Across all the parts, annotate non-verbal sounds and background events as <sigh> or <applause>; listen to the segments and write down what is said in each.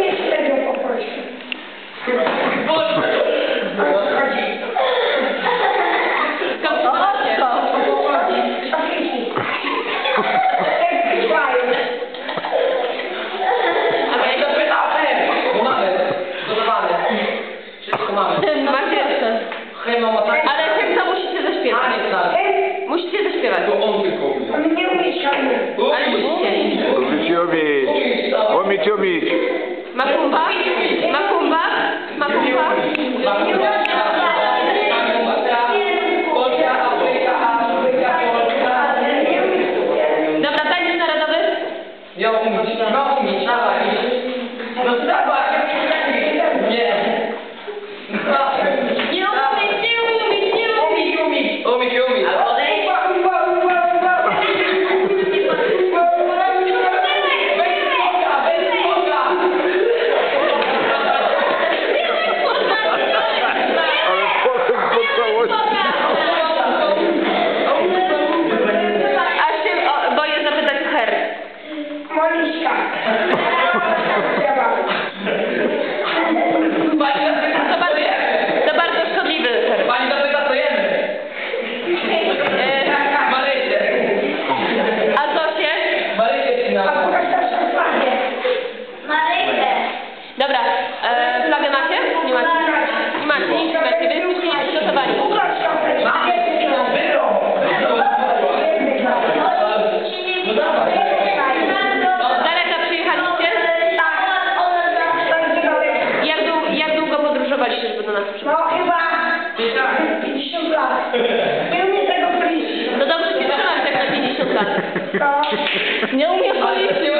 Niech tego person. 啊牛逼好几宿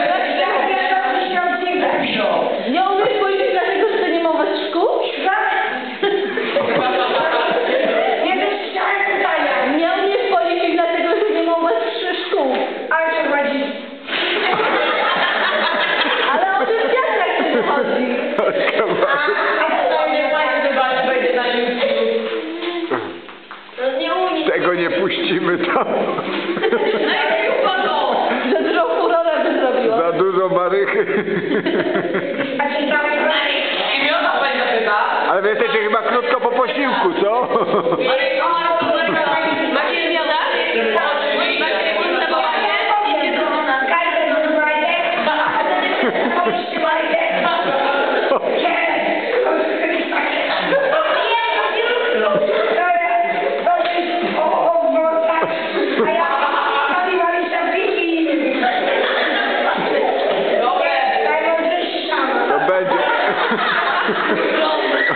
Marych. <laughs> Ale wy jesteście chyba krótko po posiłku, co? Ale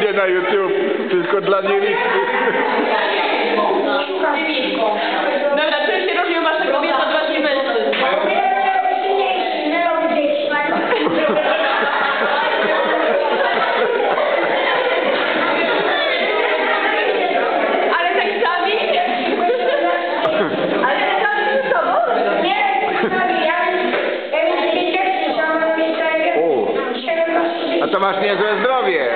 będzie na YouTube, tylko dla nielicznych. Dobra, czym się różnią wasze kobiety od waszych mężczyzn? Ale tak sami? Ale tak sami ze sobą? O, a to masz niezłe zdrowie.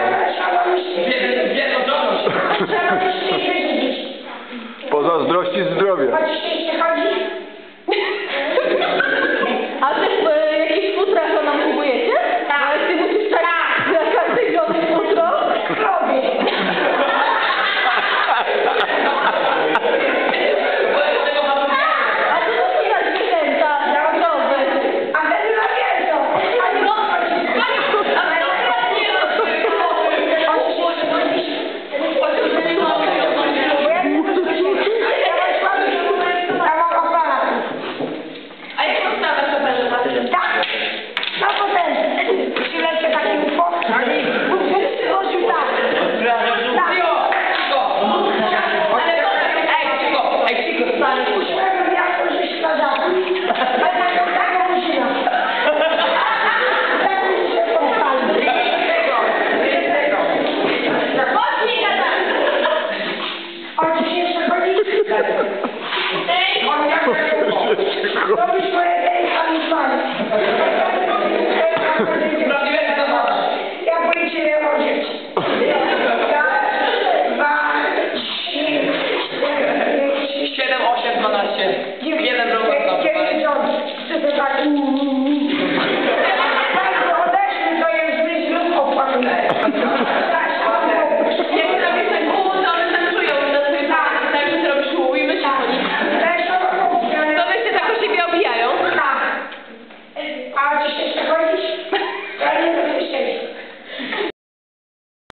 Zazdrości zdrowia.